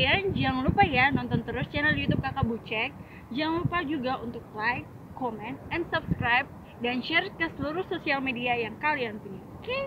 kalian jangan lupa ya nonton terus channel YouTube Kakak Bucek. Jangan lupa juga untuk like, comment, and subscribe dan share ke seluruh sosial media yang kalian punya. Oke?